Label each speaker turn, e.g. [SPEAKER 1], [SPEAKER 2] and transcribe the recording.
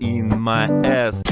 [SPEAKER 1] in my ass.